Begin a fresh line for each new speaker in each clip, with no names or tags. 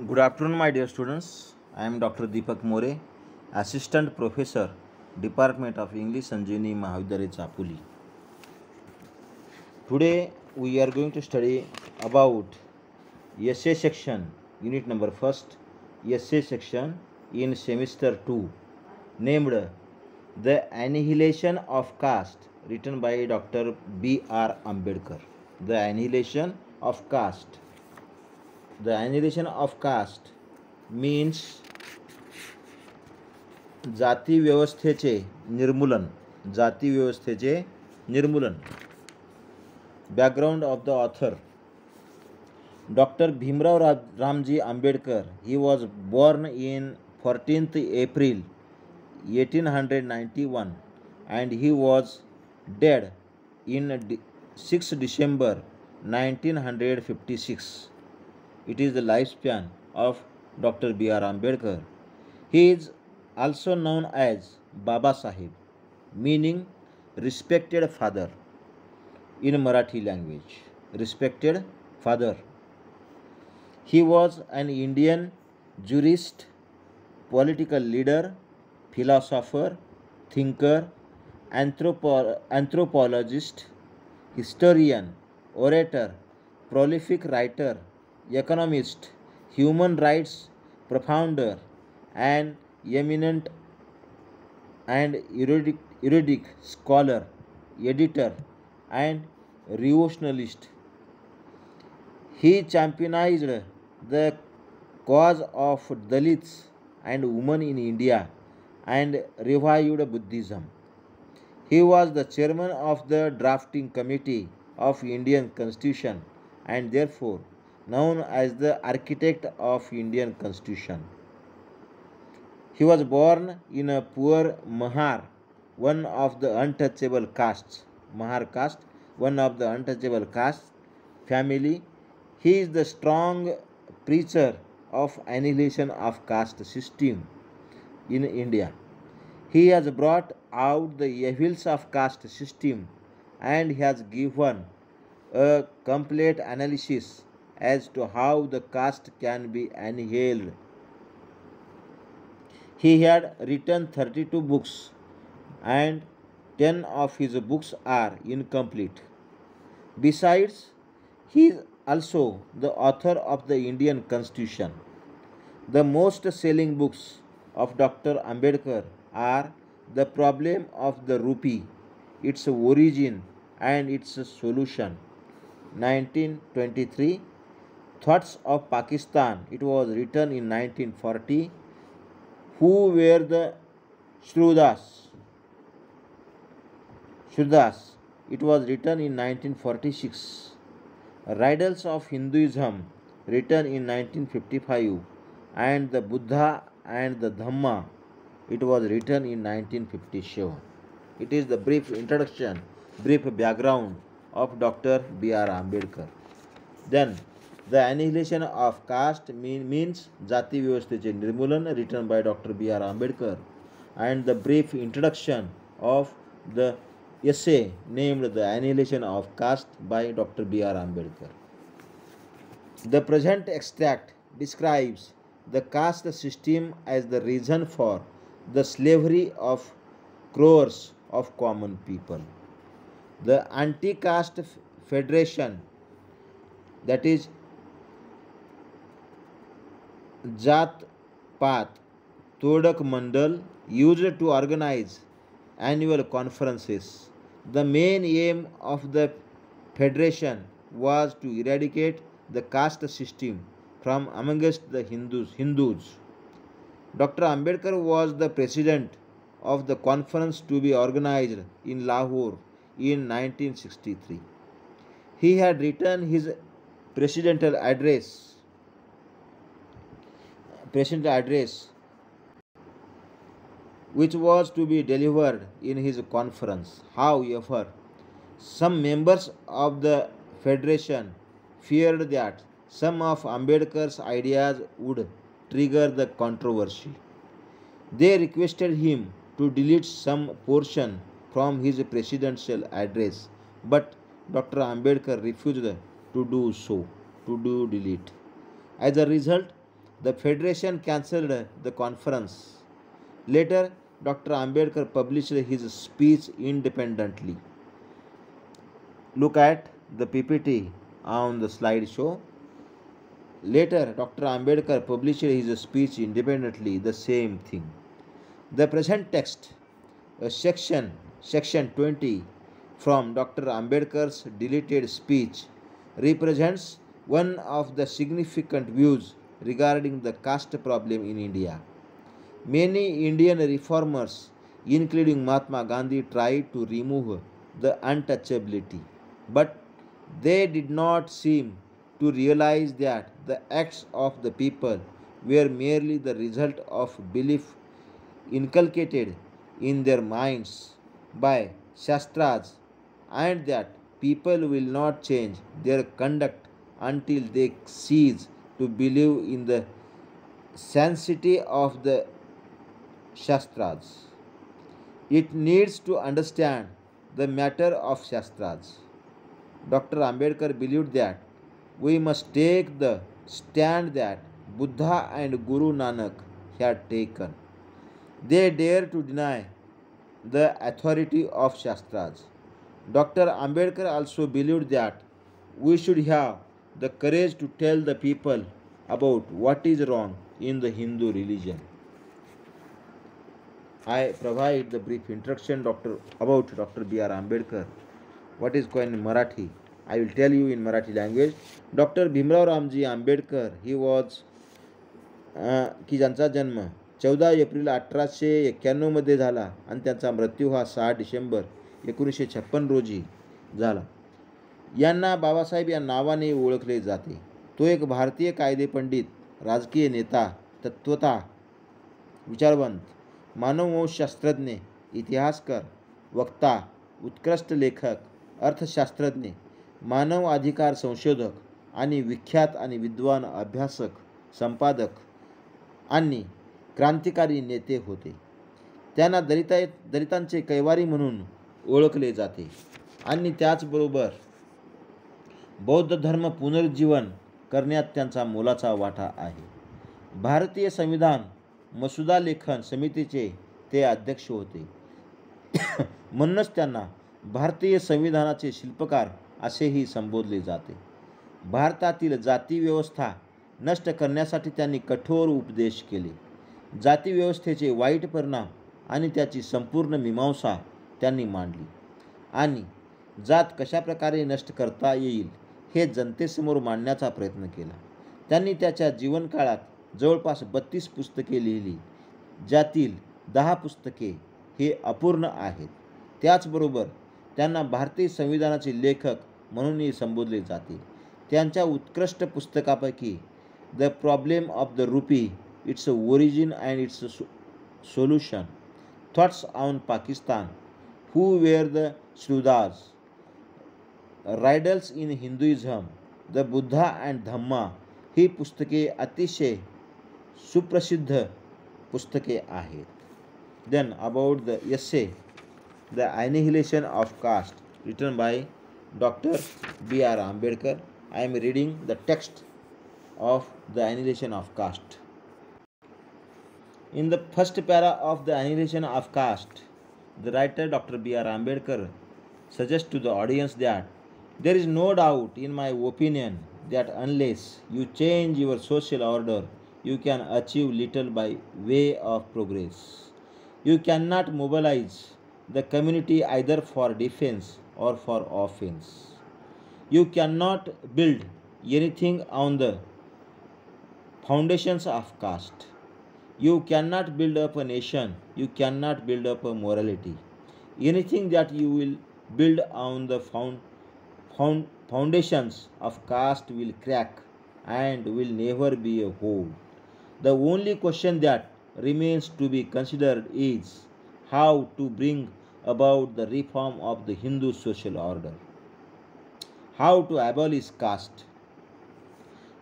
Good afternoon, my dear students. I am Dr. Deepak More, Assistant Professor, Department of English, Sanjeevanee Mahavidyalaya Chapoli. Today we are going to study about essay section, unit number first, essay section in semester 2, named The Annihilation of Caste, written by Dr. B. R. Ambedkar. The Annihilation of Caste The annihilation of caste means जाती व्यवस्थेचे निर्मूलन जाती व्यवस्थेचे निर्मूलन background of the author doctor Bhimrao रा Ramji Ambedkar he was born in fourteenth April eighteen hundred ninety one and he was dead in D six December nineteen hundred fifty six it is the lifespan of Dr. B.R. Ambedkar. He is also known as Baba Sahib, meaning respected father in Marathi language. Respected father. He was an Indian jurist, political leader, philosopher, thinker, anthropo- anthropologist, historian, orator, prolific writer, economist, human rights profounder, and eminent and erudite, scholar, editor, and revolutionist. He championized the cause of Dalits and women in India and revived Buddhism. He was the chairman of the drafting committee of Indian Constitution and therefore known as the architect of Indian Constitution. He was born in a poor Mahar, one of the untouchable castes, Mahar caste, one of the untouchable caste family. He is the strong preacher of annihilation of caste system in India. He has brought out the evils of caste system and has given a complete analysis as to how the caste can be annihilated. He had written 32 books and 10 of his books are incomplete. Besides, he is also the author of the Indian Constitution. The most selling books of Dr. Ambedkar are The Problem of the Rupee, Its Origin and Its Solution, 1923 Thoughts of Pakistan. It was written in 1940. Who were the Shrudas? Shrudas. It was written in 1946. Riddles of Hinduism, written in 1955. And the Buddha and the Dhamma. It was written in 1957. It is the brief introduction, brief background of Dr. B.R. Ambedkar. Then the annihilation of caste means Jati Vyavasthiche Nirmulan written by Dr. B. R. Ambedkar and the brief introduction of the essay named The Annihilation of Caste by Dr. B. R. Ambedkar. The present extract describes the caste system as the reason for the slavery of crores of common people. The anti caste federation, that is, Jat Path Todak Mandal, used to organize annual conferences. The main aim of the federation was to eradicate the caste system from amongst the Hindus. Hindus. Dr. Ambedkar was the president of the conference to be organized in Lahore in 1963. He had written his presidential address presidential address which was to be delivered in his conference. However, some members of the federation feared that some of Ambedkar's ideas would trigger the controversy. They requested him to delete some portion from his presidential address, but Dr. Ambedkar refused to do so, to do delete. As a result, The federation cancelled the conference. Later, Dr. Ambedkar published his speech independently. Look at the PPT on the slideshow. Later, Dr. Ambedkar published his speech independently, the same thing. The present text, a section, section 20 from Dr. Ambedkar's deleted speech, represents one of the significant views regarding the caste problem in India. Many Indian reformers, including Mahatma Gandhi, tried to remove the untouchability, but they did not seem to realize that the acts of the people were merely the result of belief inculcated in their minds by Shastras and that people will not change their conduct until they cease to believe in the sanctity of the Shastras. It needs to understand the matter of Shastras. Dr. Ambedkar believed that we must take the stand that Buddha and Guru Nanak had taken. They dare to deny the authority of Shastras. Dr. Ambedkar also believed that we should have the courage to tell the people about what is wrong in the Hindu religion. I provide the brief introduction Dr. about Dr. B.R. Ambedkar. What is going in Marathi? I will tell you in Marathi language. Dr. Bhimrao Ramji Ambedkar, he was की ज्यांचा जन्म चौदा April अठराशे एक्क्याण्णवमध्ये झाला आणि त्यांचा मृत्यू हा सहा डिसेंबर एकोणीसशे छप्पन रोजी झाला यांना बाबासाहेब या नावाने ओळखले जाते. तो एक भारतीय कायदे पंडित राजकीय नेता तत्वता विचारवंत मानववंशशास्त्रज्ञ इतिहासकर वक्ता उत्कृष्ट लेखक अर्थशास्त्रज्ञ मानव अधिकार संशोधक आणि विख्यात आणि विद्वान अभ्यासक संपादक आणि क्रांतिकारी नेते होते. त्यांना दलिता दलितांचे कैवारी म्हणून ओळखले जाते आणि त्याचबरोबर बौद्ध धर्म पुनरुज्जीवन करण्यात त्यांचा मोलाचा वाटा आहे. भारतीय संविधान मसुदा लेखन समितीचे ते अध्यक्ष होते. म्हणूनच त्यांना भारतीय संविधानाचे शिल्पकार असेही संबोधले जाते. भारतातील जातीव्यवस्था नष्ट करण्यासाठी त्यांनी कठोर उपदेश केले. जातीव्यवस्थेचे वाईट परिणाम आणि त्याची संपूर्ण मीमांसा त्यांनी मांडली. आणि जात कशाप्रकारे नष्ट करता येईल हे जनतेसमोर मांडण्याचा प्रयत्न केला. त्यांनी त्याच्या जीवनकाळात जवळपास बत्तीस पुस्तके लिहिली ज्यातील दहा पुस्तके हे अपूर्ण आहेत. त्याचबरोबर त्यांना भारतीय संविधानाचे लेखक म्हणूनही संबोधले जाते. त्यांच्या उत्कृष्ट पुस्तकापैकी the problem of the rupee its a origin and its a solution thoughts on Pakistan who were the Shudras riddles in Hinduism the Buddha and Dhamma ही पुस्तके अतिशय सुप्रसिद्ध पुस्तके आहेत. Then about the essay the annihilation of caste written by doctor B R Ambedkar I am reading the text of the annihilation of caste in the first para of the annihilation of caste the writer doctor B R Ambedkar suggest to the audience that there is no doubt, in my opinion, that unless you change your social order, you can achieve little by way of progress. You cannot mobilize the community either for defense or for offense. You cannot build anything on the foundations of caste. You cannot build up a nation. You cannot build up a morality. Anything that you will build on the found, found, foundations of caste will crack and will never be a whole. The only question that remains to be considered is how to bring about the reform of the Hindu social order. How to abolish caste.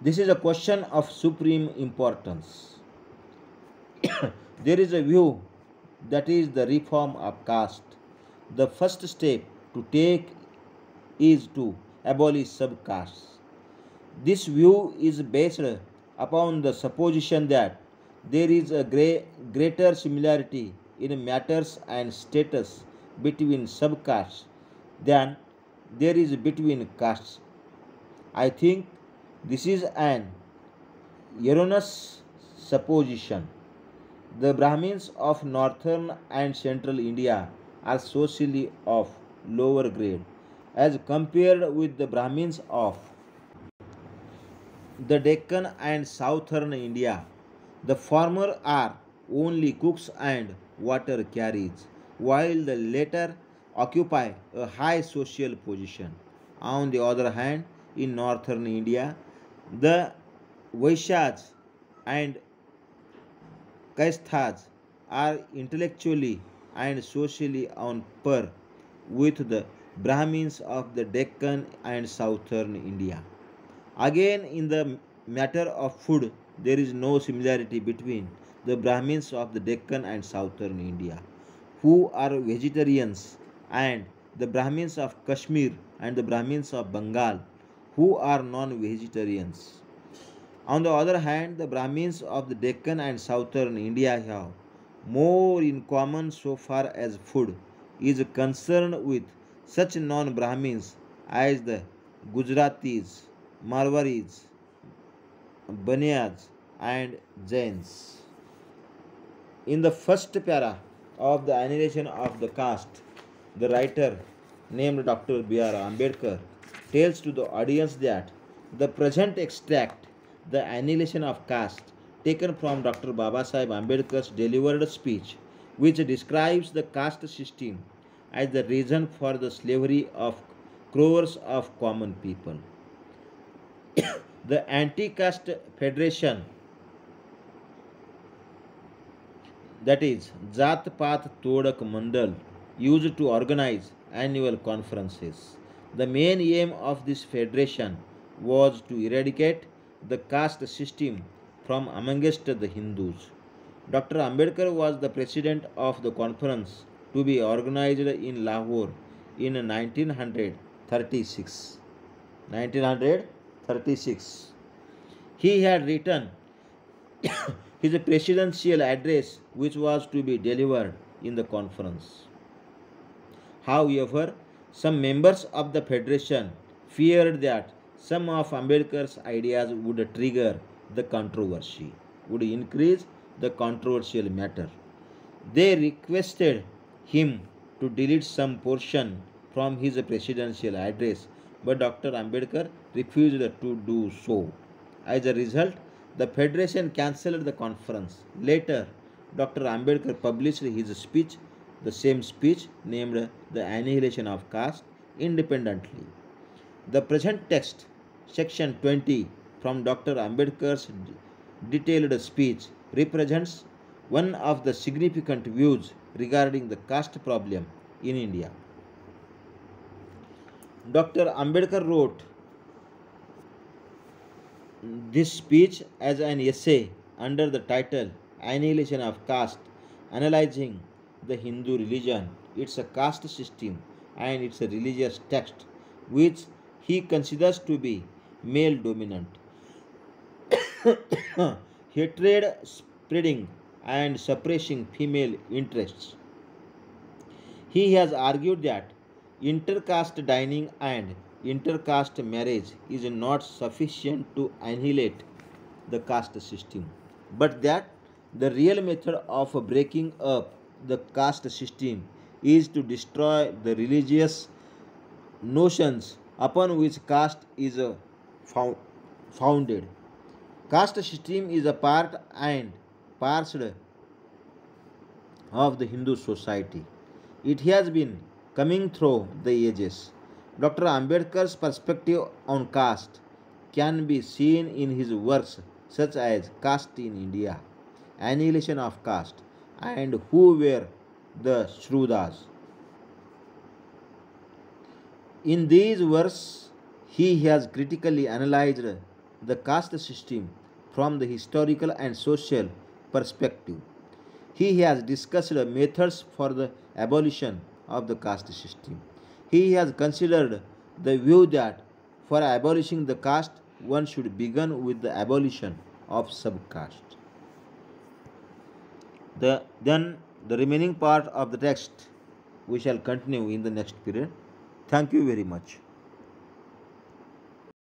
This is a question of supreme importance. there is a view that is the reform of caste. The first step to take is to abolish subcastes. This view is based upon the supposition that there is a great, greater similarity in matters and status between subcastes than there is between castes. I think this is an erroneous supposition. The Brahmins of northern and central India are socially of lower grade as compared with the Brahmins of the Deccan and southern India. The former are only cooks and water carriers, while the latter occupy a high social position. On the other hand, in northern India, the Vaishyas and Kayasthas are intellectually and socially on par with the Brahmins of the Deccan and southern India. Again, in the matter of food, there is no similarity between the Brahmins of the Deccan and southern India, who are vegetarians, and the Brahmins of Kashmir and the Brahmins of Bengal, who are non vegetarians. On the other hand, the Brahmins of the Deccan and southern India have more in common so far as food is concerned with such non Brahmins as the Gujaratis, Marwaris, Banyas, and Jains. In the first para of the Annihilation of the Caste, the writer named Dr. B.R. Ambedkar tells to the audience that the present extract, the Annihilation of Caste, taken from Dr. Baba Sahib Ambedkar's delivered speech, which describes the caste system as the reason for the slavery of crores of common people. the anti-caste federation that is Jat Path Todak Mandal used to organize annual conferences. The main aim of this federation was to eradicate the caste system from amongst the Hindus. Dr. Ambedkar was the president of the conference to be organized in Lahore in 1936. 1936. He had written his presidential address, which was to be delivered in the conference. However, some members of the federation feared that some of Ambedkar's ideas would trigger the controversy, would increase the controversial matter. They requested him to delete some portion from his presidential address, but Dr. Ambedkar refused to do so. As a result, the Federation cancelled the conference. Later, Dr. Ambedkar published his speech, the same speech named The Annihilation of Caste, independently. The present text, section 20 from Dr. Ambedkar's detailed speech, represents one of the significant views regarding the caste problem in India. Dr. Ambedkar wrote this speech as an essay under the title Annihilation of Caste, analyzing the Hindu religion, its a caste system, and its a religious text, which he considers to be male dominant. Hatred spreading and suppressing female interests. He has argued that intercaste dining and intercaste marriage is not sufficient to annihilate the caste system, but that the real method of breaking up the caste system is to destroy the religious notions upon which caste is uh, founded. Caste system is a part and parcel of the Hindu society. It has been coming through the ages. Dr. Ambedkar's perspective on caste can be seen in his works such as Caste in India, Annihilation of Caste, and Who Were the Shudras. In these works, he has critically analyzed the caste system from the historical and social perspective. He has discussed methods for the abolition of the caste system. He has considered the view that for abolishing the caste, one should begin with the abolition of subcaste. The, then the remaining part of the text we shall continue in the next period. Thank you very much.